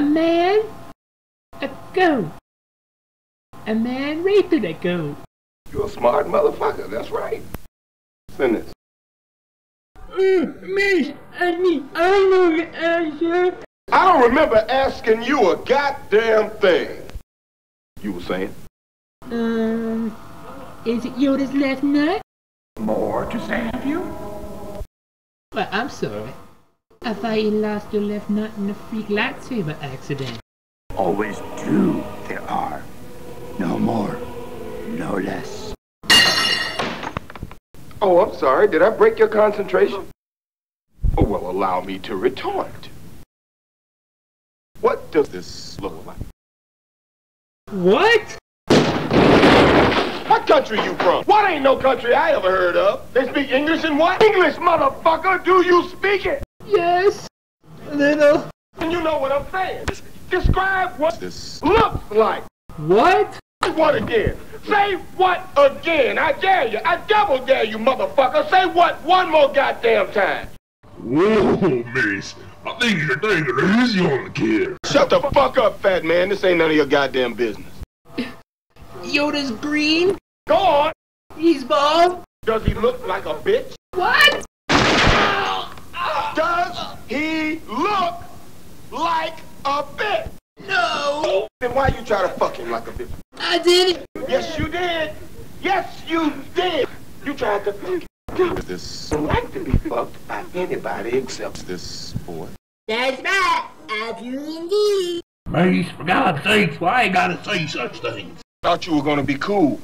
A man, a goat. A man raped a goat. You're a smart motherfucker, that's right. Send this. Mm, miss, I mean, I don't know the answer. I don't remember asking you a goddamn thing. You were saying? Um, is it Yoda's left nut? More to say, have you? Well, I'm sorry. I thought you lost your left nut in a freak lightsaber accident. Always two there are. No more, no less. Oh, I'm sorry. Did I break your concentration? Oh, well, allow me to retort. What does this look like? What? What country you from? What ain't no country I ever heard of? They speak English and what? English, motherfucker! Do you speak it? Yes, little. Uh, and you know what I'm saying. Describe what this looks like. What? What again? Say what again? I dare you. I double dare you, motherfucker. Say what one more goddamn time. Whoa, Mace. I think you're taking it easy on the kid. Shut the fuck up, fat man. This ain't none of your goddamn business. Yoda's green. Go on. He's bald. Does he look like a bitch? What? Does he look like a bitch? No, Then why you try to fuck him like a bitch? I didn't. Yes, you did. Yes, you did. You tried to fuck him. This like to be fucked by anybody except this boy. That's right. I do indeed. Mace, for God's sakes, why you gotta say such things? Thought you were gonna be cool.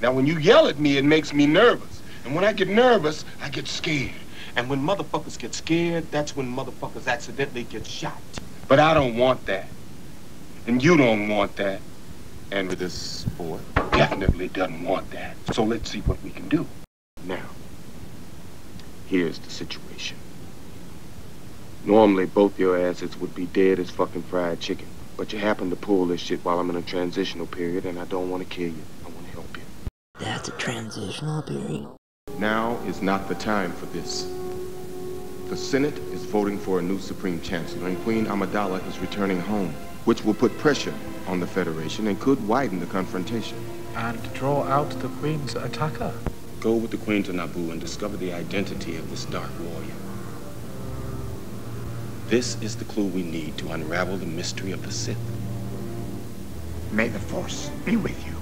Now, when you yell at me, it makes me nervous. And when I get nervous, I get scared. And when motherfuckers get scared, that's when motherfuckers accidentally get shot. But I don't want that. And you don't want that. And this boy definitely doesn't want that. So let's see what we can do. Now, here's the situation. Normally, both your asses would be dead as fucking fried chicken. But you happen to pull this shit while I'm in a transitional period, and I don't want to kill you. I want to help you. That's a transitional period. Now is not the time for this. The Senate is voting for a new Supreme Chancellor, and Queen Amidala is returning home, which will put pressure on the Federation and could widen the confrontation. And draw out the Queen's attacker. Go with the Queen to Naboo and discover the identity of this Dark Warrior. This is the clue we need to unravel the mystery of the Sith. May the Force be with you.